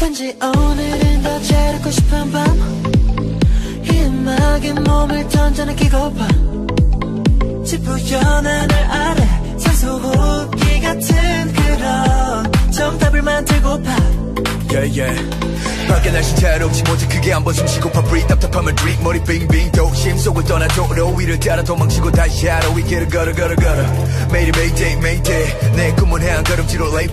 왠지 오늘은 더 재롭고 싶은 밤이 음악에 몸을 던져 느끼고파 지푸연 하늘 아래 산소 호흡기 같은 그런 정답을 만들고파. Yeah, yeah. 밖에 날씨 자유롭지 못해 크게 한번 숨쉬고파. Breathe 답답함을 drink 머리 빙빙 도심 속을 떠나 도로 위를 따라 도망치고 다시 하루 위 길을 걸어 걸어 걸어. 매일이 mayday mayday. 내 꿈은 해안 걸음지로 내일이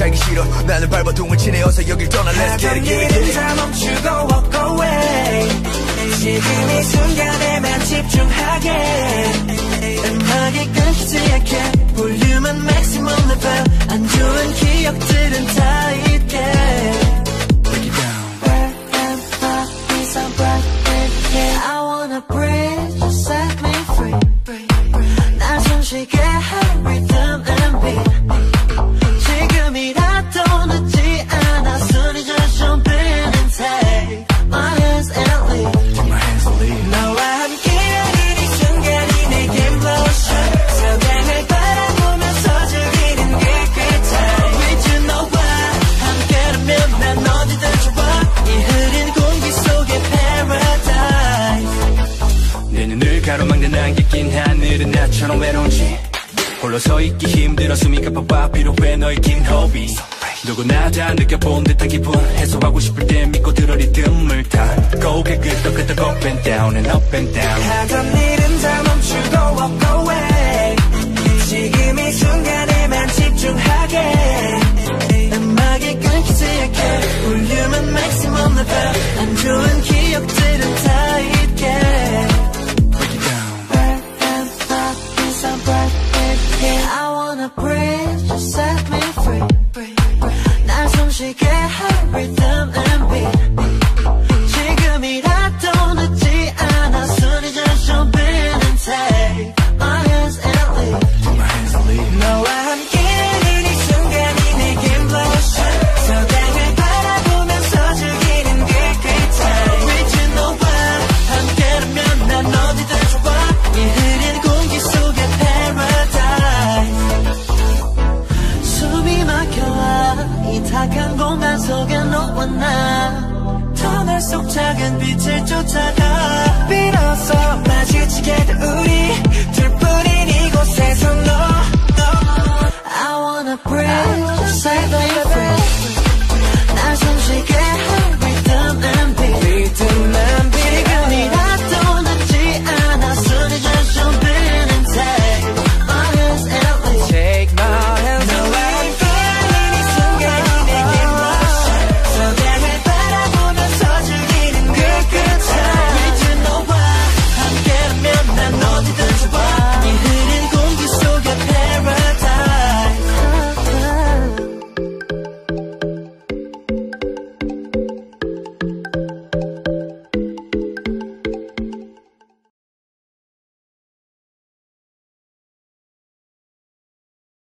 살기 싫어. 나는 동을 치네 어서 여길 떠나 let's get it get it get it. 다 멈추고 walk away. 지금 이 순간에만 집중하게. 음악이 끊기지 않게 가로막는 안개 낀 하늘은 나처럼 외로운지. 홀로 서 있기 힘들어 숨이 가빠봐 필요해 너의 긴 호흡이 누구나 다 느껴본 듯한 기분. 해소하고 싶을 때 믿고 들어 리듬을 타. 고개 끄덕끄덕 up and down and up and down. 하던 일은 다 멈추고 walk away. 지금 이 순간에만 집중하게. 음악이 끊기지 않게. 볼륨은 maximum level. 안 좋은 기억들은 다 너와 나? 터널 속 작은 빛을 쫓아가. 비로소 마주치게 된 우리